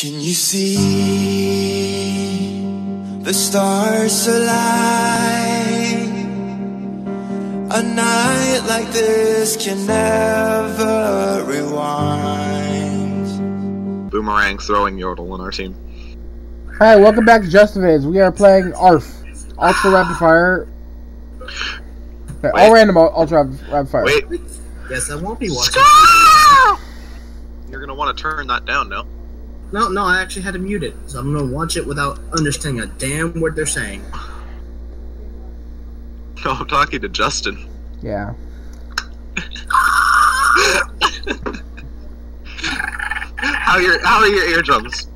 Can you see the stars align? A night like this can never rewind. Boomerang throwing yodel on our team. Hi, welcome back to Justervids. We are playing ARF. Ultra Rapid Fire. Okay, all random Ultra Rapid, rapid Fire. Wait, Yes, I won't be watching. you're gonna want to turn that down, no? No, no, I actually had to mute it, so I'm gonna watch it without understanding a damn word they're saying. No, oh, I'm talking to Justin. Yeah. How are your How are your eardrums?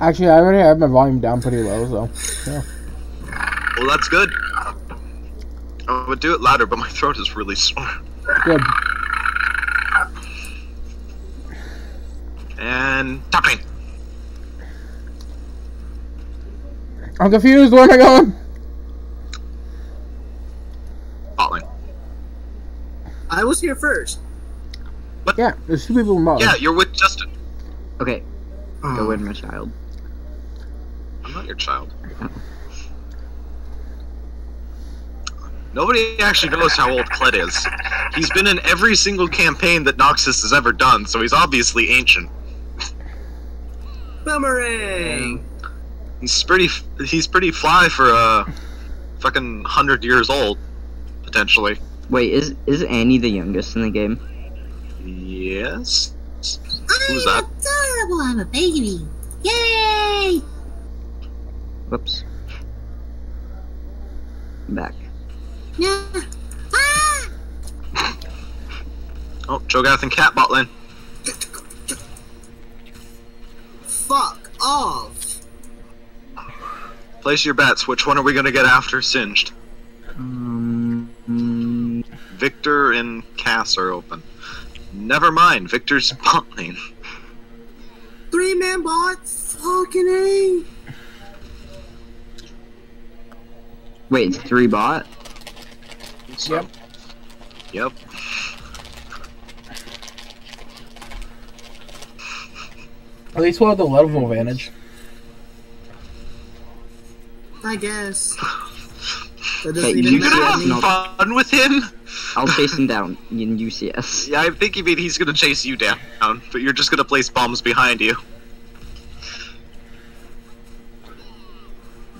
Actually, I already have my volume down pretty low, so. yeah. Well, that's good. I would do it louder, but my throat is really sore. Good. And top lane. I'm confused. Where am I going? Bot lane. I was here first. Yeah, there's two people in bottom. Yeah, you're with Justin. Okay, Oh, go with my child. I'm not your child. Oh. Nobody actually knows how old Kled is. He's been in every single campaign that Noxus has ever done, so he's obviously ancient. Boomerang! He's pretty. He's pretty fly for a fucking hundred years old, potentially. Wait, is is Annie the youngest in the game? Yes. Who's that? adorable. I'm a baby. Yay! Whoops. I'm back. No. Ah! Oh, Cho'Gath and Cat bot lane. Fuck off! Place your bets. Which one are we gonna get after Singed? Um, mm, Viktor and Cass are open. Never mind. Viktor's bot lane. Three man bot? Fucking A! wait, it's three bot. So- Yep. Yep. At least we'll have the level advantage. I guess. That Hey, you You gonna to me. have fun with him? I'll chase him down in UCS. Yeah, I think you mean he's gonna chase you down, but you're just gonna place bombs behind you.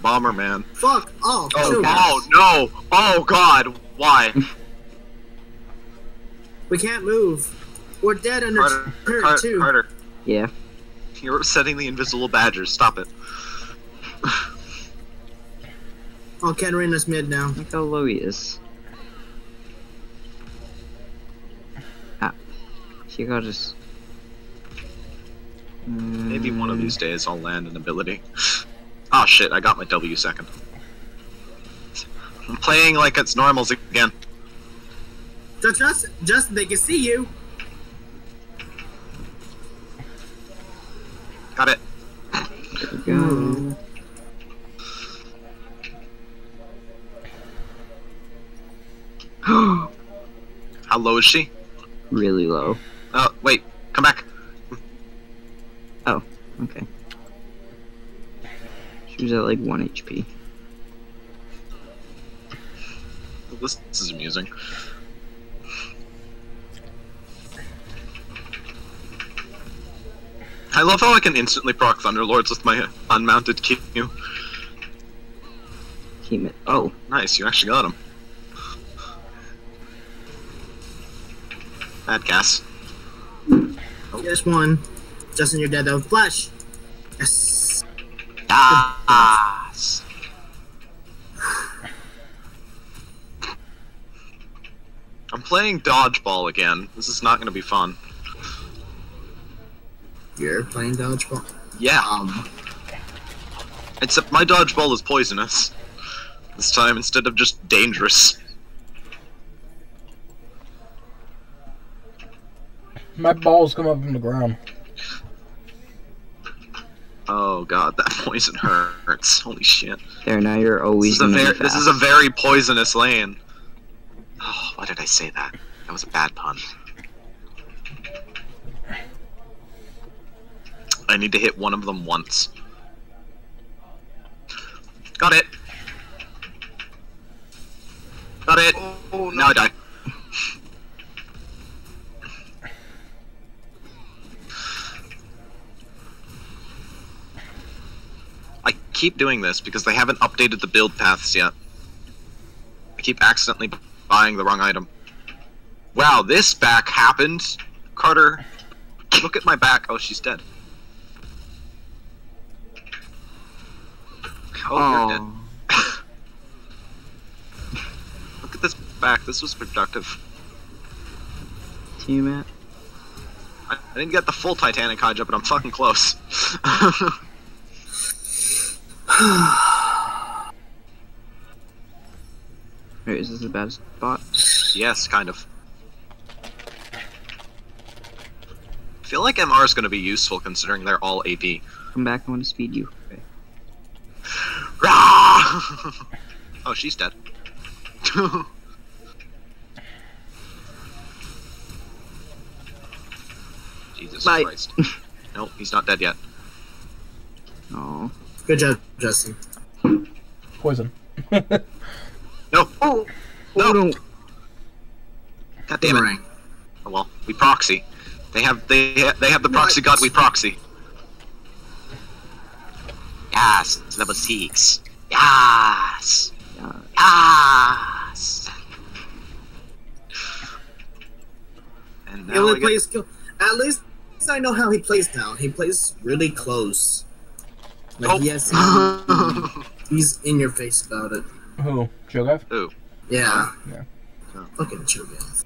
Bomber man. Fuck off! Oh, Shoot. oh no! Oh god! Why? We can't move. We're dead under Carter, turret Car- two. Carter, Yeah. You're upsetting the invisible badgers. Stop it. Oh, Katarina's mid now. Look how low he is. Ah. She got us. Maybe one of these days I'll land an ability. Oh shit! I got my W second. I'm playing like it's normals again. So just, just they can see you. Got it. Go. How low is she? really low. Oh wait, come back. Oh, okay. She was at like 1 HP. This, this is amusing. I love how I can instantly proc Thunderlords with my unmounted Q. Team. Oh, Nice, you actually got him. Bad gas. Oh. Just one. Justin, you're dead though. Flash. Yes. Yes. I'm playing dodgeball again. This is not going to be fun. You're playing dodgeball. Yeah, Um. except my dodgeball is poisonous. This time instead of just dangerous. My balls come up from the ground. Oh god, that poison hurts. Holy shit. there, now you're This always is, a gonna very, this is a very poisonous lane. Oh, why did I say that? That was a bad pun. I need to hit one of them once. Got it. Got it. Oh, no. Now I die. I keep doing this because they haven't updated the build paths yet. I keep accidentally buying the wrong item. Wow, this back happened. Carter, look at my back. Oh, she's dead. Oh, you're dead. Oh, Look at this back. This was productive. team it. I, I didn't get the full Titanic jump, but I'm fucking close. Wait, is this a bad spot? yes, kind of. I feel like MR is going to be useful considering they're all AP. Come back, I want to speed you. Okay. Rah! oh, she's dead. Jesus Bye. Christ. nope, he's not dead yet. Oh. Good job, Justin. Poison. No. Oh, no. Oh, no. God damn it. Boomerang. Oh, well, we proxy. They have they ha- they have the proxy god. We proxy. Yes, it's level six. Yes, Yeah. yes. And He now only we get, At least I know how he plays now. He plays really close. Like Oh. yes, he's in your face about it. Who? Cho'Gath? Ooh, Yeah. Yeah. Oh. Fucking Cho'Gath.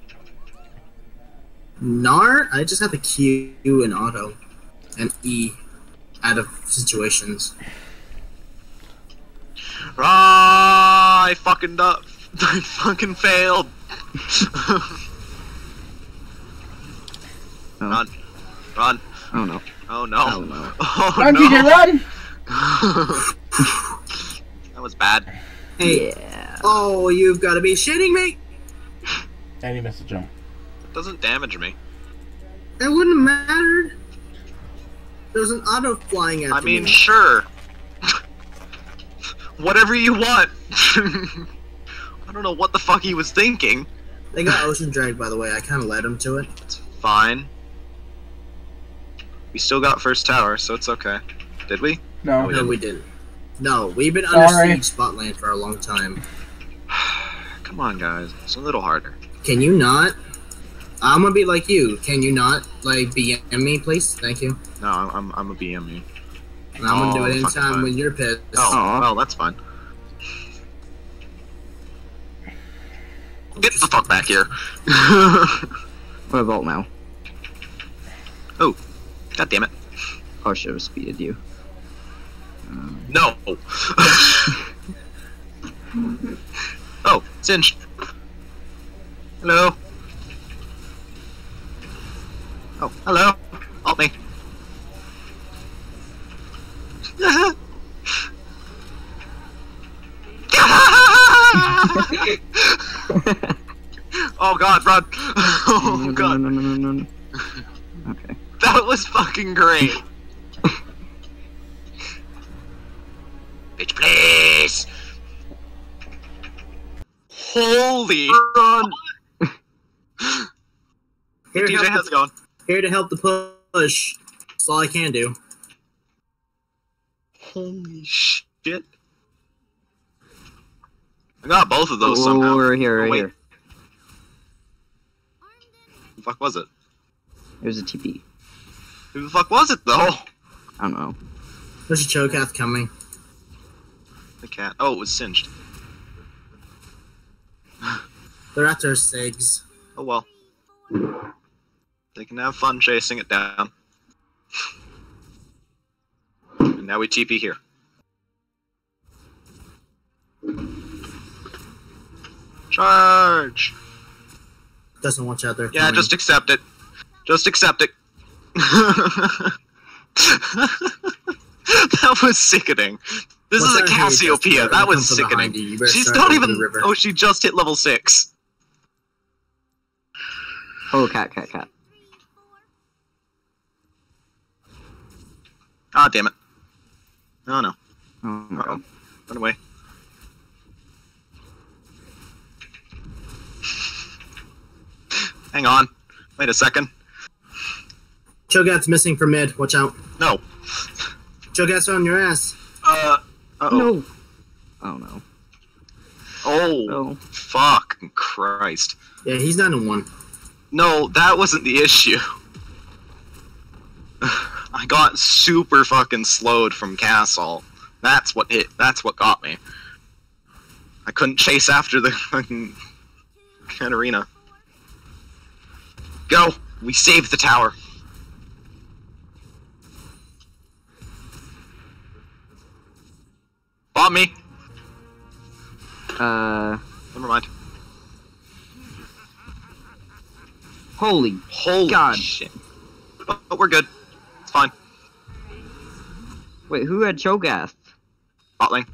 Nar, I just have to Q and auto and E out of situations. I fucking up. I fucking failed. Oh. Run, run. Oh no. Oh no. Oh no. Oh Run, no. TJ, run! that was bad. Hey, Yeah. oh, you've got to be shitting me! And he missed a jump. It doesn't damage me. It wouldn't have mattered. There's an auto flying after I mean, me. sure. Whatever you want. I don't know what the fuck he was thinking. They got ocean drag, by the way. I kind of led him to it. It's fine. We still got first tower, so it's okay. Did we? No. Oh, No, we didn't. No, we've been Sorry. under siege spot lane for a long time. Come on, guys. It's a little harder. Can you not? I'm gonna be like you. Can you not like BM me, please? Thank you. No, I'm, I'm, I'm a BME. And I'm gonna do Oh, it anytime fine. when you're pissed. Oh, Aw. well, that's fine. Get the fuck back here. What vault now? Oh, god damn it. Oh, I should have speeded you. Um, No. oh, Singed. Hello. Oh, hello. Help me. oh god, run. Oh no, god, no, no, no, no, no. Okay. that was fucking great. Bitch, please. Holy run. Here, to DJ, help how's the, it going? here to help the push. That's all I can do. Holy shit. I got both of Oh, those somehow. right here, Oh, right wait. here. Who the fuck was it? It was a TP. Who the fuck was it though? I don't know. There's a Cho'Gath coming. The cat. Oh, it was singed. They're after Ziggs. Oh well. They can have fun chasing it down. And now we TP here. Charge! Doesn't watch out there. Yeah, just accept it. Just accept it. that was sickening. This Once is a Cassiopeia. That was come from behind sickening. you. You She's not even. Oh, she just hit level six. Oh, cat, cat, cat. Ah, damn it. Oh no. Oh my Uh-oh. god. Run away. Hang on. Wait a second. Cho'Gath's missing from mid. Watch out. No. Cho'Gath's on your ass. Uh. Uh-oh. No. Oh no. Oh. No. Fucking Christ. Yeah, he's not in one. No, that wasn't the issue. I got super fucking slowed from Castle. That's what hit. That's what got me. I couldn't chase after the fucking Katarina. Go! We saved the tower. Bought me. Uh. Never mind. Holy. Holy God. shit. But we're good. It's fine. Wait, who had Cho'Gath? Bot lane.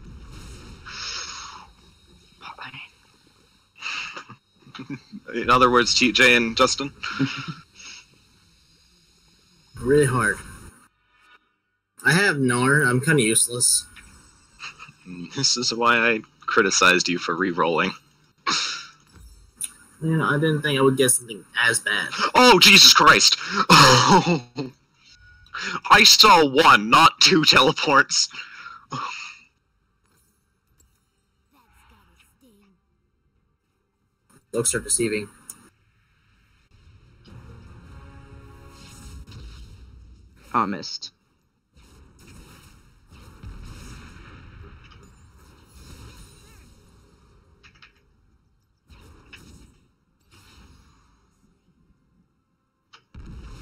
In other words, TJ and Justin. Really hard. I have Gnar. I'm kind of useless. This is why I criticized you for re-rolling. Man, I didn't think I would get something as bad. Oh, Jesus Christ! Oh. I saw one, not two teleports. Looks are deceiving. Oh, missed.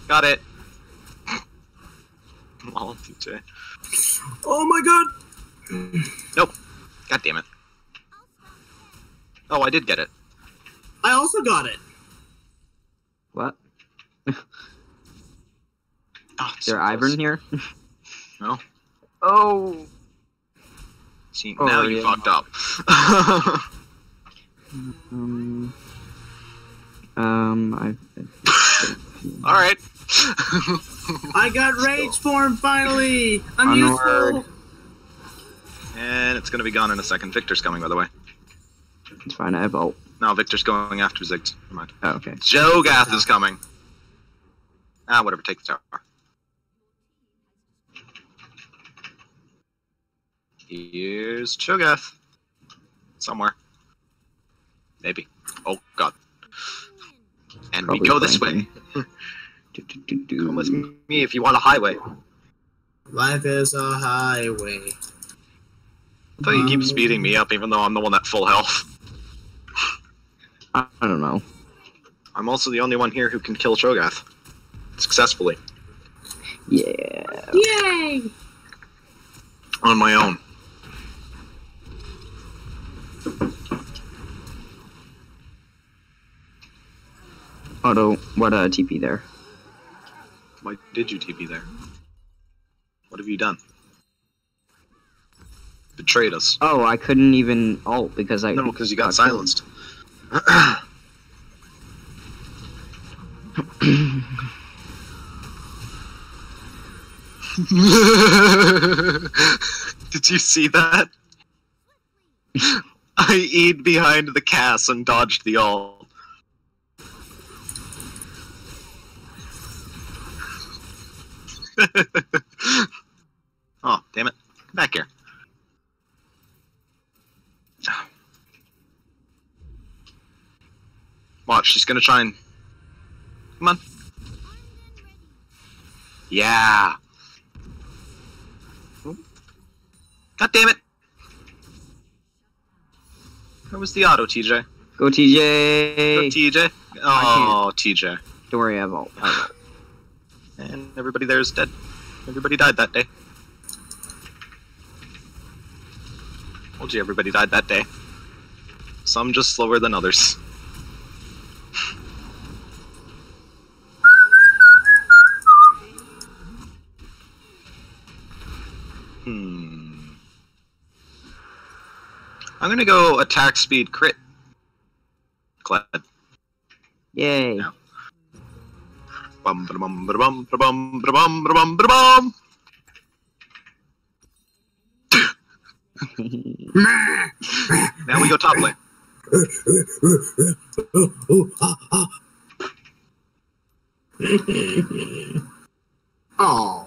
Got it. Oh, TJ. Oh my god! Nope. God damn it. Oh, I did get it. I also got it. What? Oh, Is there Ivern here? No. Oh. See, Oh, now you yeah. fucked up. Um. Um. I. All right. I got rage form finally. I'm Onward. useful. and it's gonna be gone in a second. Viktor's coming, by the way. It's fine. I have ult. No, Viktor's going after Ziggs. Never mind. Oh, okay. Cho'Gath is coming. Ah, whatever. Take the tower. Here's Cho'Gath. Somewhere. Maybe. Oh God. And we go this way. flanking. Do, do, do, do. Come with me if you want a highway. Life is a highway. I thought you keep speeding me up, even though I'm the one at full health. I, I don't know. I'm also the only one here who can kill Cho'Gath successfully Yeah. Yay! on my own. Auto. What uh, a TP there? Why did you TP there? What have you done? Betrayed us. Oh, I couldn't even ult because I. No, because you got killed. silenced. Did you see that? I eat behind the cast and dodged the all. oh, damn it. Come back here. Watch, she's gonna try and. Come on. Yeah. Oh. God damn it. Where was the auto, TJ? Go TJ. Go, TJ. Oh, TJ. Don't worry, I ult. I ult. And everybody there is dead. Everybody died that day. Told you everybody died that day. Some just slower than others. Hmm. I'm gonna go attack speed crit. Glad. Yay. Yeah. Bum ba bum ba bum ba bum ba bum ba bum ba bum. Now we go top lane. oh.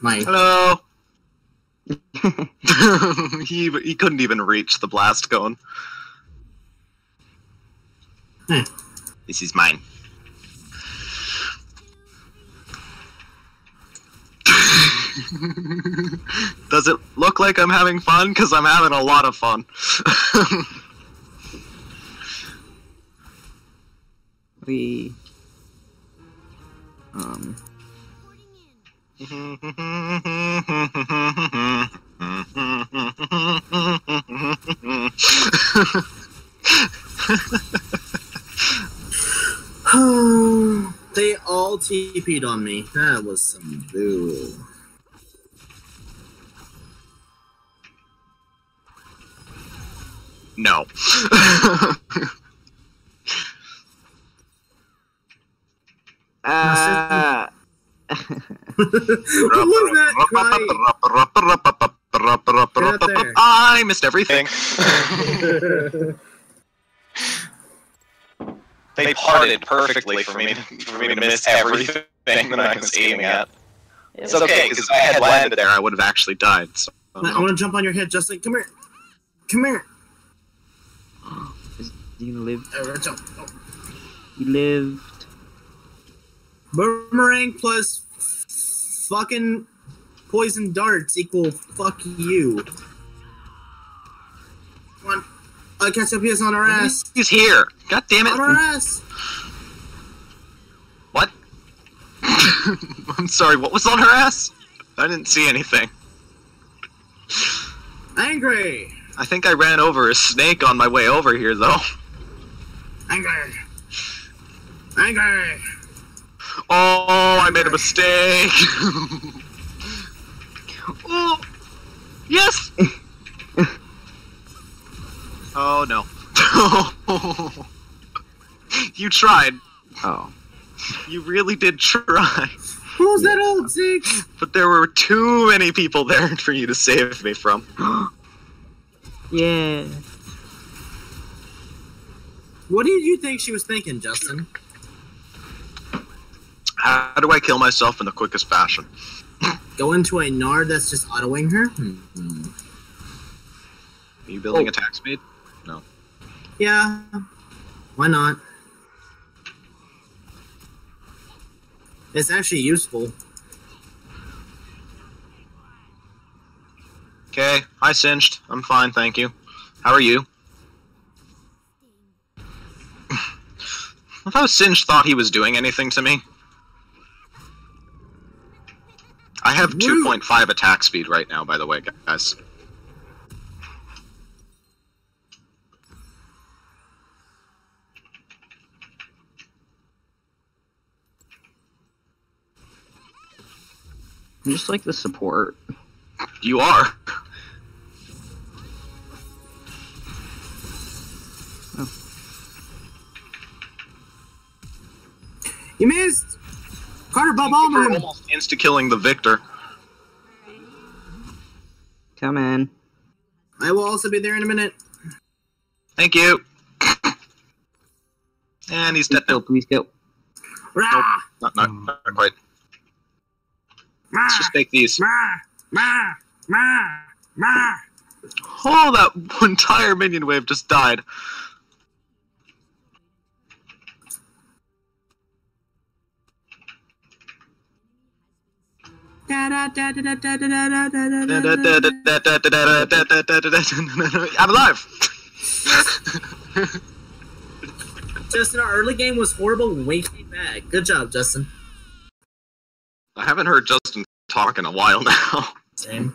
My Hello. he he couldn't even reach the blast cone. Hmm. This is mine. Does it look like I'm having fun? Because I'm having a lot of fun. we. Um. they all TP'd on me. That was some boo. No. Uh, what was that cry? I missed everything. they parted perfectly for me for me to miss everything that I was aiming at. It's okay because if I had landed there, I would have actually died. So. I want to jump on your head, Justin. Come here. Come here. Is he gonna live? Oh. He lived. Boomerang plus fucking poison darts equal fuck you. Come on. Uh, catch up is on our ass. He's here. God damn On our it! ass. What? I'm sorry. What was on her ass? I didn't see anything. Angry. I think I ran over a snake on my way over here, though. Angry. Angry. Oh, I made a mistake. oh, yes. oh no. you tried. Oh. You really did try. Who's that old Zeke? But there were too many people there for you to save me from. Yeah. What did you think she was thinking, Justin? How do I kill myself in the quickest fashion? Go into a Nard that's just autoing her? Hmm. Are you building Oh. attack speed? No. Yeah. Why not? It's actually useful. Okay, I cinched. I'm fine, thank you. How are you? I thought Singe thought he was doing anything to me. I have 2.5 attack speed right now, by the way, guys. I'm just like the support. You are. You missed! Carter Bob You're Almond! almost insta-killing the Viktor. Come in. I will also be there in a minute. Thank you. And he's Please dead go. Please go. Rah! Not, not, not quite. Rah! Let's just take these. Rah! Rah! Rah! Rah! Oh, that entire minion wave just died. I'm alive. Justin, our early game was horrible. We came back. Good job, Justin. I haven't heard Justin talk in a while now. Same.